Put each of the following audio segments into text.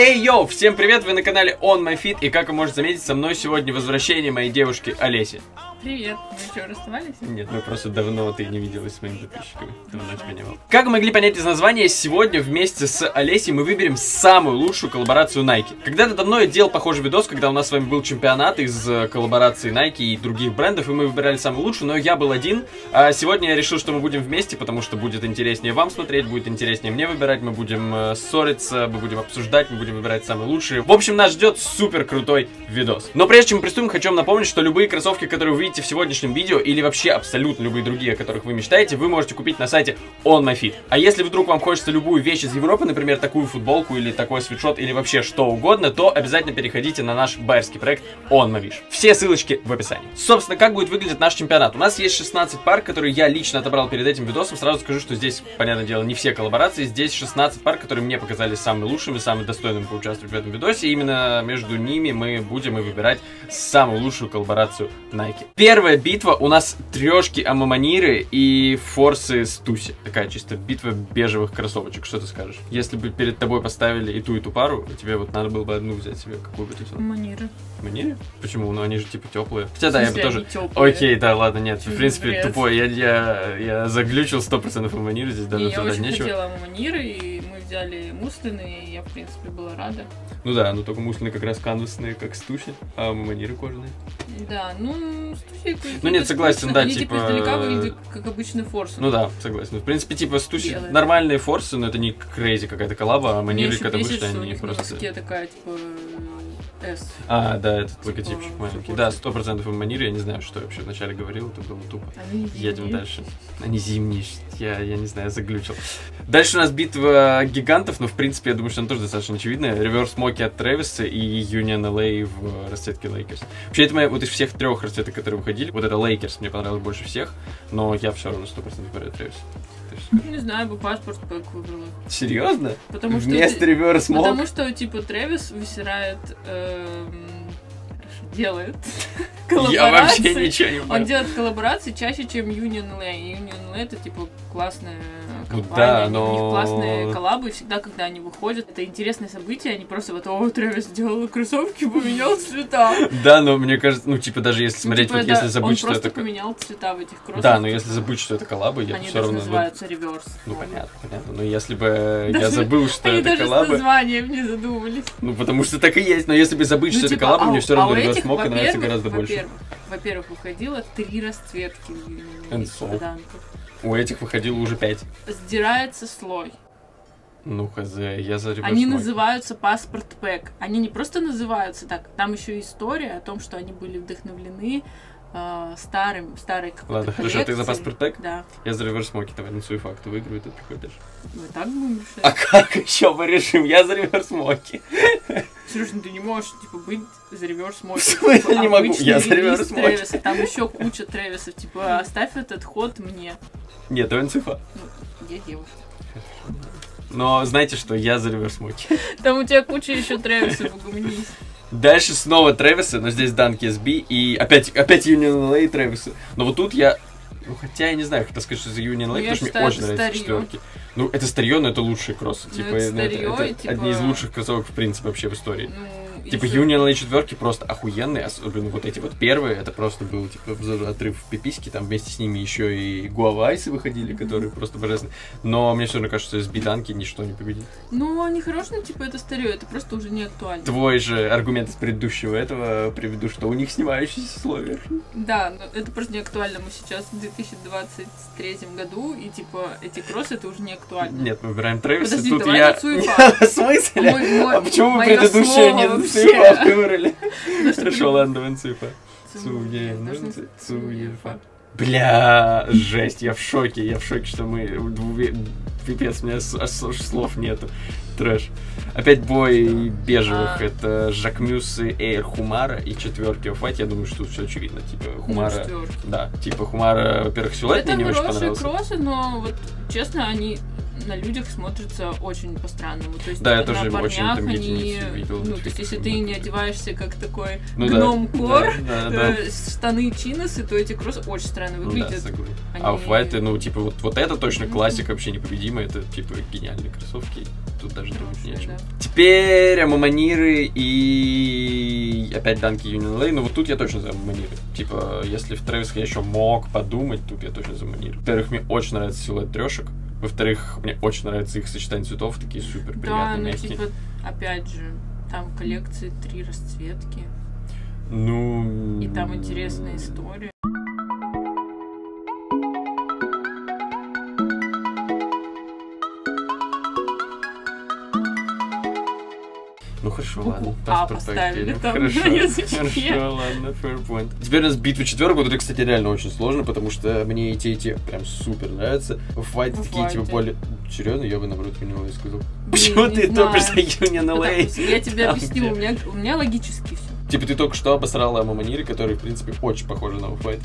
Эй, йоу! Всем привет! Вы на канале On My Fit, и как вы можете заметить, со мной сегодня возвращение моей девушки Олеси. Привет. Мы что, расставались? Нет, мы просто давно ты не виделась с моими подписчиками. Давно тебя не было. Как вы могли понять из названия, сегодня вместе с Олесей мы выберем самую лучшую коллаборацию Nike. Когда-то давно я делал похожий видос, когда у нас с вами был чемпионат из э, коллаборации Nike и других брендов, и мы выбирали самую лучшую, но я был один. А сегодня я решил, что мы будем вместе, потому что будет интереснее вам смотреть, будет интереснее мне выбирать, мы будем э, ссориться, мы будем обсуждать, мы будем выбирать самые лучшие. В общем, нас ждет супер крутой видос. Но прежде чем мы приступим, хочу вам напомнить, что любые кроссовки, которые вы видите в сегодняшнем видео, или вообще абсолютно любые другие, о которых вы мечтаете, вы можете купить на сайте On My Fit. А если вдруг вам хочется любую вещь из Европы, например, такую футболку или такой свитшот, или вообще что угодно, то обязательно переходите на наш байерский проект On My Wish. Все ссылочки в описании. Собственно, как будет выглядеть наш чемпионат? У нас есть 16 пар, которые я лично отобрал перед этим видосом. Сразу скажу, что здесь, понятное дело, не все коллаборации. Здесь 16 пар, которые мне показались самыми лучшими, самыми достойными поучаствовать в этом видосе. И именно между ними мы будем и выбирать самую лучшую коллаборацию Nike. Первая битва у нас трешки Амаманиры и Форсы Стуси. Такая чисто битва бежевых кроссовочек. Что ты скажешь? Если бы перед тобой поставили и ту, и ту пару, тебе вот надо было бы одну взять себе. Какую бы ты взял? Манеры. Маниры? Почему? Ну они же типа теплые. Хотя да, я бы тоже... Окей, да, ладно, нет. В Чё за принципе, бред? тупой. Я, я, я заглючил 100% Амаманиры, здесь даже я обсуждать очень нечего. хотела манеры, и мы взяли муслины, и я, в принципе, была рада. Ну да, ну только муслины как раз канвасные, как Стуси, а Амаманиры кожаные. Да, ну, стусей Ну нет, согласен, да, типа, типа, издалека выглядят как обычный форс. Ну да, согласен. В принципе, типа Стуси нормальные форсы, но это не крейзи какая-то коллаба, а Мне еще как обычно они просто... такая, типа, S. А, да, этот логотипчик всё маленький. Да, сто процентов Maniére, я не знаю, что я вообще вначале говорил, это было тупо. Они Едем зимние. дальше. Они зимние, я, я не знаю, заглючил. Дальше у нас битва гигантов, но в принципе, я думаю, что она тоже достаточно очевидная. Reverse Mocha от Трэвиса и Union LA в расцветке Лейкерс. Вообще, это моя, вот из всех трех расцветок, которые выходили, вот это Лейкерс мне понравилось больше всех, но я все равно 100% говорю Трэвис. Скажешь? Не знаю, бы Passport Pack выбрала. Серьезно? Потому что... Вместо Reverse Mocha? Потому что, типа, Трэвис высирает... эм, делает Я вообще коллаборации. ничего не Он понял. делает коллаборации чаще, чем Union LA. И Union LA это типа классная Ну компания, да, они- но- у них классные коллабы, всегда, когда они выходят, это интересное событие, они просто вот, о, Трэвис сделал кроссовки, поменял цвета. Да, но мне кажется, ну, типа, даже если Ну, смотреть, типа, вот если забыть, что просто это... ко- поменял цвета в этих кроссовках. Да, но если забыть, что это коллабы, я Они все равно... ну, называются реверс. Ну, понятно, понятно. Но если бы я забыл, что Они это даже с коллабы... названием не задумались. Ну, потому что так и есть. Но если бы забыть, Ну, что это типа, коллаба, а мне все равно а Реверс этих, Мока нравится гораздо больше. Во-первых, выходило три расцветки попаданков. У этих выходило уже пять. Сдирается слой. Ну, хз, я за Они Моки. называются паспорт пэк. Они не просто называются так, там еще история о том, что они были вдохновлены э, старым, старой какой-то Ладно, хорошо, ты за коллекцией. паспорт пэк? Да. Я за Реверс Моки. Давай на свой факт выиграю, ты приходишь. Мы так будем решать. А как еще мы решим? Я за Реверс Моки. Сереж, ну ты не можешь, типа, быть за реверс. В смысле не могу? Я за реверс. Трэвиса. Там еще куча Трэвисов. Типа, оставь этот ход мне. Нет, на цифа. Ну, я девушка. Но знаете что, я за Реверс. Там у тебя куча еще Трэвисов, угомонись. Дальше снова Трэвисы, но здесь Данки SB и опять, опять Union LA и. Но вот тут я... Ну, хотя я не знаю, как сказать, что за Union Ну, LA, я потому что мне очень нравятся старье. четверки. Ну, это старье, но это лучшие кроссы. Ну, Типа, это ну, это- старье, это типа- одни из лучших кроссовок, в принципе, вообще в истории. Ну, Типа LA четверки просто охуенные, особенно вот эти вот первые, это просто был типа отрыв пиписьки, там вместе с ними еще и гуавайсы выходили, которые просто божественные. Но мне все равно кажется, что с биданки ничто не победит. Ну, они хорошие, но, типа, это старье, это просто уже не актуально. Твой же аргумент из предыдущего этого приведу, что у них снимающийся слой верхний. Да, но это просто не актуально. Мы сейчас в 2023 году, и, типа, эти кроссы, это уже не актуально. Нет, мы выбираем Трэвиса, Подожди, тут давай я... В смысле? Мой- мой- а почему предыдущее слово не Цуефа выбрали? Ну, Хорошо, ладно, давай Цуефа. Цуе, ну. Бля, жесть, я в шоке, я в шоке, что мы... Пипец, у меня слов нету. Трэш. Опять бой бежевых. А. Это Жакмюс и Эйр Хумара и четверки офф я думаю, что тут все очевидно. Типа Ну, Хумара... четвёрки. Да, типа Хумара, во-первых, силуэт Это мне не очень хорошие понравился. кроссы, но вот честно, они на людях смотрится очень по-странному. То есть Да, я тоже очень парнях там они... видел. Ну, то есть если ты не одеваешься как такой Ну гном-кор, да, да, да. э, штаны чиносы, то эти кроссы очень странно Ну да, выглядят. согласен. Они- А оффвайты, ну, типа, вот, вот это точно Мгм. классика, вообще непобедимая. Это, типа, гениальные кроссовки. Тут даже думать не о чем. Да. Теперь Амаманиры и опять Данки Юнион Лей. Ну вот тут я точно за Амаманиры. Типа, если в Трэвис я еще мог подумать, тут я точно за Амаманиры. Во-первых, мне очень нравится силуэт трешек. Во-вторых, мне очень нравится их сочетание цветов, такие супер Да, приятные, ну мягкие. типа, опять же, там коллекции три расцветки, Ну... и там интересная история. Ну хорошо, Букву ладно. А поставили там Хорошо, на язычке. хорошо, ладно, fair point. Теперь у нас битва четверок. Вот это, кстати, реально очень сложно, потому что мне и те, и те прям супер нравятся. Файт В такие, типа, более... Серьезно? Я бы, наоборот, Union LA сказал. Почему ты топишь за Union LA? Я тебе Там, объясню, у меня, у меня логически все. Типа ты только что обосрала Амаманири, которые, в принципе, очень похожи на Файт.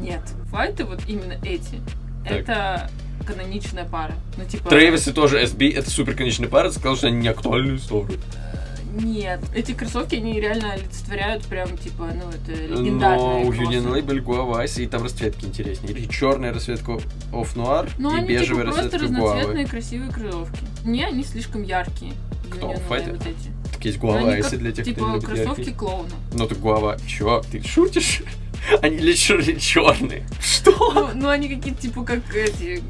Нет, файты вот именно эти, это каноничная пара. Ну, типа... Трейвис и тоже SB, это супер конечный пара, сказал, что они не актуальную историю. Нет, эти кроссовки, они реально олицетворяют прям, типа, ну, это легендарные Но у. Union LA были Guava Ice, и там расцветки интереснее. И черная расцветка Off Noir, Ну, и они, типа, бежевая просто расцветка разноцветные Guava. красивые кроссовки. Не, они слишком яркие. Кто, файты? вот эти. Так есть Ну, Guava Ice для тех, кто типа, не любит кроссовки яркие. клоуна. Ну ты Guava, чё, ты шутишь? Они для черные. Что? Ну, ну, они какие-то, типа, как эти,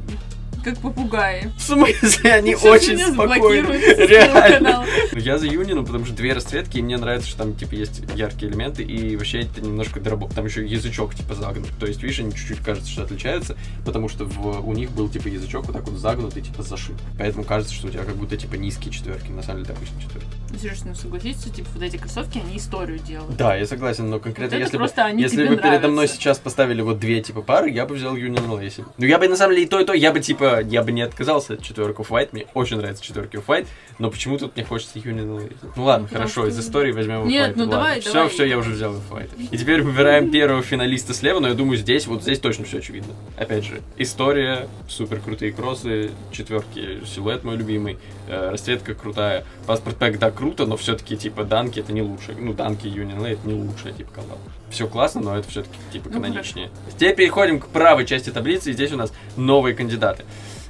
как попугаи. В смысле, они Сейчас очень меня спокойны. заблокируют с этого Реально. Ну, Я за Юнину, потому что две расцветки, и мне нравится, что там, типа, есть яркие элементы, и вообще это немножко доработ. Там еще язычок, типа, загнут. То есть, видишь, они чуть-чуть кажется, что отличаются, потому что в, у них был, типа, язычок вот так вот загнутый, типа, зашит. Поэтому кажется, что у тебя как будто, типа, низкие четверки. На самом деле, это обычные четверки. Ну, Сереж, ну согласись, типа, вот эти кроссовки, они историю делают. Да, я согласен, но конкретно, Вот если бы, просто они если тебе бы передо мной сейчас поставили вот две, типа, пары, я бы взял Union Lacing. Ну, я бы, на самом деле, и то, и то, я бы, типа, я бы не отказался от четверки White, мне очень нравится четверки White, но почему тут мне хочется Lacing? Ну, ладно, хорошо, из истории возьмем Нет, ну, давай, Все, давай. все, я уже взял White. И теперь выбираем первого финалиста слева, но я думаю, здесь, вот здесь точно все очевидно. Опять же, история, супер крутые кроссы, четверки, силуэт мой любимый, э, расцветка крутая. Паспорт пэк, да, круто, но все-таки, типа, данки это не лучше. Ну, данки Lay это не лучшая, типа, коллаб. Все классно, но это все-таки, типа, Ну, каноничнее. Теперь переходим к правой части таблицы, и здесь у нас новые кандидаты.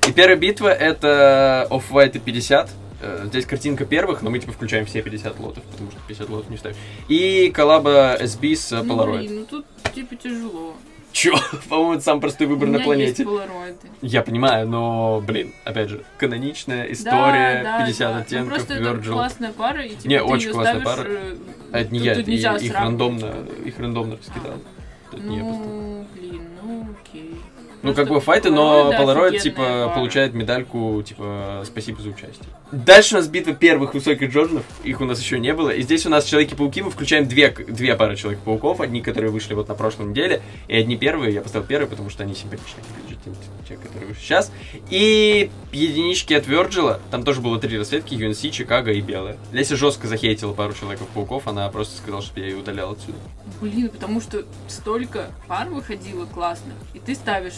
И первая битва это Off-White 50. Э, Здесь картинка первых, но мы типа включаем все 50 лотов, потому что 50 лотов не ставим. И коллаба SB с э, Ну, Polaroid. блин, ну тут, типа, тяжело. Чё? По-моему, это самый простой выбор У на меня планете. есть полароиды. Я понимаю, но, блин, опять же, каноничная история, да, да, 50 да. Ну, оттенков, просто это Virgil. классная пара, и типа Не, ты очень классная ставишь, пара. э, А это не тут- я, тут это нельзя их сравнивать. рандомно, их рандомно раскидал. Это не я поставил. Ну, как бы файты, но Polaroid типа, пара. получает медальку, типа, спасибо за участие. Дальше у нас битва первых высоких Джорданов, их у нас еще не было. И здесь у нас Человеки-пауки, мы включаем две, две пары Человек-пауков, одни, которые вышли вот на прошлой неделе, и одни первые, я поставил первые, потому что они симпатичнее, чем те, которые вышли сейчас. И единички от Virgil, там тоже было три расцветки, UNC, Чикаго и белая. Леся жестко захейтила пару Человеков-пауков, она просто сказала, что я ее удалял отсюда. Блин, потому что столько пар выходило классных, и ты ставишь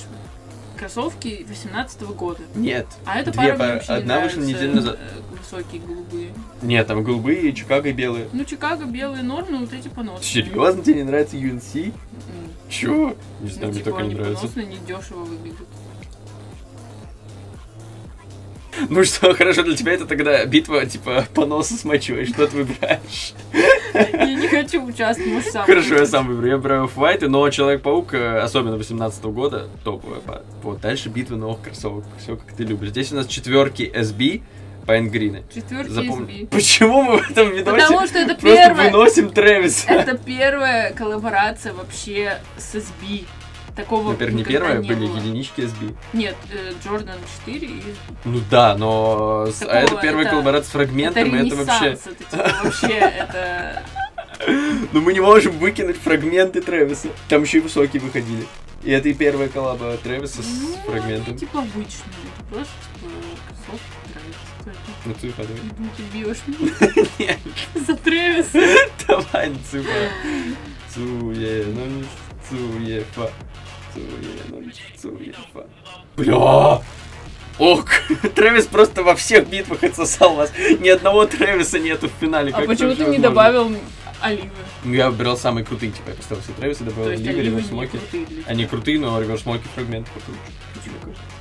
кроссовки 18 года. Нет, А эта Две пара мне вообще не Одна вышла неделю назад. э, Высокие голубые. нет, там голубые, Чикаго и белые. Ну, Чикаго белые норм, но вот эти поносные. Серьезно, тебе не нравится UNC? М. Чё? Не знаю, Ну, мне типа, только не нравится. поносные, они дешево выглядят. Ну что, хорошо для тебя это тогда битва, типа, поноса с мочой. Что ты выбираешь? Я не хочу участвовать, сам. Хорошо, я сам выберу. Я выбираю Файты, но Человек-паук, особенно 18 года, топовая. Вот, дальше битва новых кроссовок. Все как ты любишь. Здесь у нас четверки SB, Пайнгрины. Четверки Запомни. Почему мы в этом видосе Потому что это просто первое. выносим Трэвиса? Это первая коллаборация вообще с SB. Такого Например, не первая, не были было. единички SB. Нет, э, Jordan 4 и Ну да, но с- а Такого, это первая это- коллаборация с это фрагментом, это ренессанс, вообще... это типа вообще это... Ну мы не можем выкинуть фрагменты Трэвиса. Там еще и высокие выходили. И это и первая коллаба Трэвиса с Ну, фрагментом. типа обычные, это просто типа кроссовки нравится. Ну цифра, давай. Ну, ты бьешь меня Нет, за Трэвиса. давай, цифра. Цуе, ну цуефа. Цуефа. Бля! Ок, Трэвис просто во всех битвах отсосал вас. Ни одного Трэвиса нету в финале. А почему ты не возможно? добавил оливы? Ну, я выбирал самые крутые, типа, я поставил все Трэвисы, добавил оливы реверс тебя. Они крутые, но реверс смоки фрагменты покруче.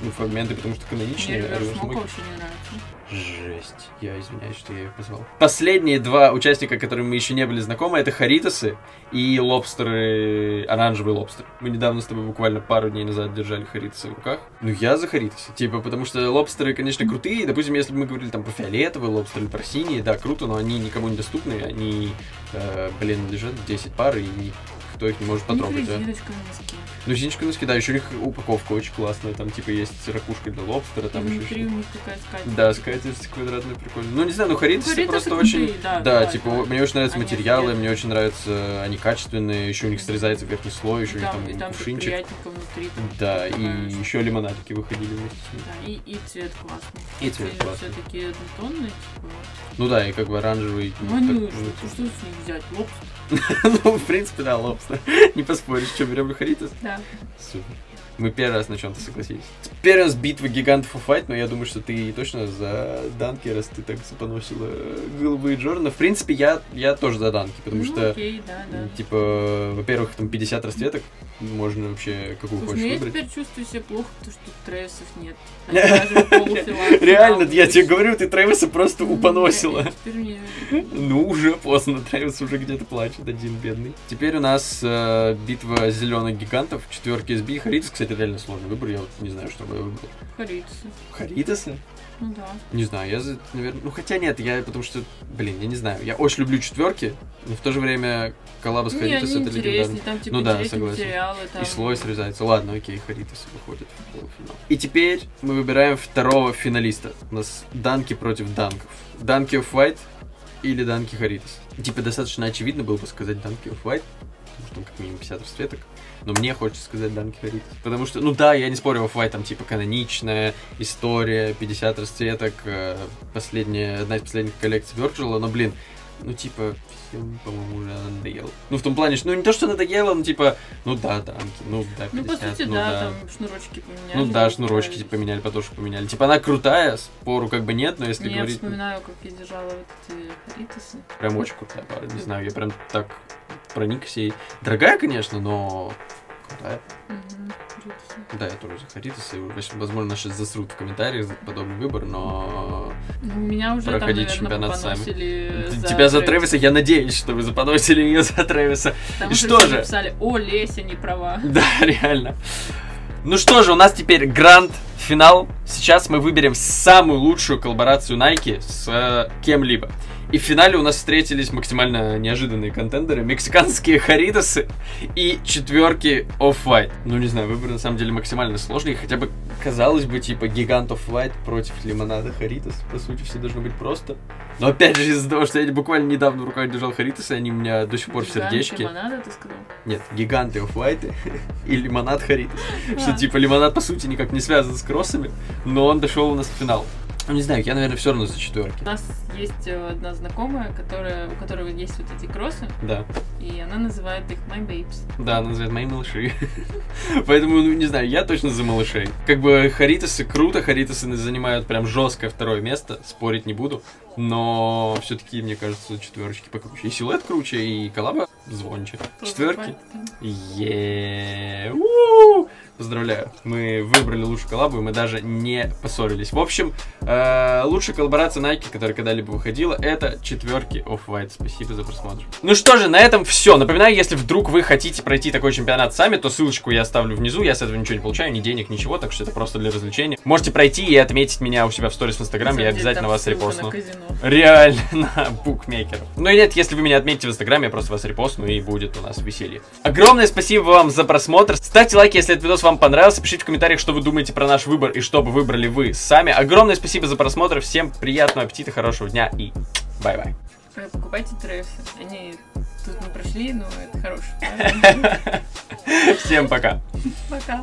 Ну, фрагменты, потому что каноничные, а реверс вообще не нравится. Жесть. Я извиняюсь, что я их позвал. Последние два участника, которыми мы еще не были знакомы, это Харитасы и лобстеры, оранжевые лобстеры. Мы недавно с тобой буквально пару дней назад держали Харитасы в руках. Ну, я за Харитасы. Типа, потому что лобстеры, конечно, крутые. Допустим, если бы мы говорили там про фиолетовые лобстеры или про синие, да, круто, но они никому не доступны. Они, э, блин, лежат 10 пар, и никто их не может потрогать, да. Резиночка. Ну, синичка носки, да, еще у них упаковка очень классная. Там, типа, есть ракушка для лобстера, там И еще внутри у них такая скатерть. Да, скатерть квадратная, прикольно. Ну, не знаю, ну Харитасы Харитасы просто крутые, очень... да, Да, да, типа, да. мне очень нравятся Они материалы, офигенные. мне очень нравятся, они качественные, еще у них срезается верхний слой, еще у них Там, и там кувшинчик. приятненько внутри. там Да, такая и еще лимонадики выходили вместе с ним. Да, и, и цвет классный. И цвет классный. все-таки однотонный, типа. Ну да, и как бы оранжевый. Ну, ну, так, что, ну, что с них взять? Лобстер? Ну, в принципе, да, лобстер. Не поспоришь, что берем Харитас. Да. Супер. Мы первый раз на чем-то согласились. Теперь у нас битва гигантов и файт, но я думаю, что ты точно за данки, раз ты так поносила голубые Джордана. В принципе, я, я тоже за данки, потому ну, что, окей, да, да. типа, во-первых, там 50 расцветок, можно вообще какую Слушай, хочешь ну я выбрать. теперь чувствую себя плохо, потому что Трейсов нет. Реально, я тебе говорю, ты Трэвиса просто Ну, упоносила. я-. Ну, уже поздно, Трэвис уже где-то плачет, один бедный. Теперь у нас э, битва зеленых гигантов, четверки SB. Харитас, кстати, реально сложный выбор, я вот не знаю, что бы я выбрал. Харитасы. Харитасы? Ну да. Не знаю, я, за- наверное... Ну, хотя нет, я потому что, блин, я не знаю. Я очень люблю четверки, но в то же время коллаба с Не, Харитас это легендарно. там типа Ну да, согласен. материалы. Там... И слой срезается. Ладно, окей, Харитас выходит в полуфинал. И теперь мы выбираем второго финалиста. У нас Данки против Данков. Данки of White или Данки Харитас. Типа достаточно очевидно было бы сказать Данки of White, потому что там как минимум 50 расцветок. Но мне хочется сказать Данки Харитас. Потому что, ну да, я не спорю, of White там типа каноничная история, 50 расцветок, э, последняя, одна из последних коллекций Virgil, но, блин, ну, типа, всем, по-моему, уже надоело. Ну, в том плане, что, ну, не то, что надоело, но, типа, ну, да, танки, ну, да, 50, Ну, по сути, ну, да, там шнурочки поменяли. Ну, да, шнурочки типа, поменяли, подошву поменяли. Типа, она крутая, спору как бы нет, но если Я говорить, ну, вспоминаю, как я держала вот эти Харитасы. прям очень крутая пара, не знаю, я прям так проникся и... Дорогая, конечно, но крутая. Мгм, Харитасы. Да, я тоже за Харитас, и, возможно, наши засрут в комментариях за подобный выбор, но... Меня уже Проходить там, чемпионат наверное, сами. попоносили за Тебя за Трэвиса, я надеюсь, что вы заподозрили ее за Трэвиса. Там И что же? написали, о, Леся не права. Да, реально. Ну что же, у нас теперь гранд-финал. Сейчас мы выберем самую лучшую коллаборацию Nike с э, кем-либо. И в финале у нас встретились максимально неожиданные контендеры. Мексиканские Харитасы и четверки Off-White. Ну, не знаю, выбор на самом деле максимально сложный. Хотя бы, казалось бы, типа, гигант Off-White против лимонада Харитас. По сути, все должно быть просто. Но опять же, из-за того, что я буквально недавно в руках держал Харитасы, они у меня до сих пор в сердечке. лимонада, ты сказал? Нет, гиганты оффлайты и лимонад Харитас. Что типа лимонад по сути никак не связан с кроссами, но он дошел у нас в финал. Ну не знаю, я, наверное, все равно за четверки. У нас есть э, одна знакомая, которая, у которой есть вот эти кроссы, Да. и она называет их My Babes. Да, она называет мои малыши. Поэтому, ну, не знаю, я точно за малышей. Как бы Харитасы круто, Харитасы занимают прям жесткое второе место, спорить не буду. Но все-таки, мне кажется, четверочки покруче. И силуэт круче, и коллаба звонче. Четверки? бывает, да. Е, у, Поздравляю, мы выбрали лучшую коллабу, и мы даже не поссорились. В общем, э, лучшая коллаборация Nike, которая когда-либо выходила, это четверки Off-White. Спасибо за просмотр. Ну что же, на этом все. Напоминаю, если вдруг вы хотите пройти такой чемпионат сами, то ссылочку я оставлю внизу. Я с этого ничего не получаю, ни денег, ничего, так что это просто для развлечения. Можете пройти и отметить меня у себя в сторис в Инстаграм, я обязательно вас репостну. Реально, на букмекеров. Ну и нет, если вы меня отметите в Инстаграме, я просто вас репостну и будет у нас веселье. Огромное спасибо вам за просмотр. Ставьте лайки, если этот видос вам понравился. Пишите в комментариях, что вы думаете про наш выбор и что бы выбрали вы сами. Огромное спасибо за просмотр. Всем приятного аппетита, хорошего дня и bye-bye. Покупайте трейсы. Они тут не прошли, но это хорошие. Всем пока. Пока.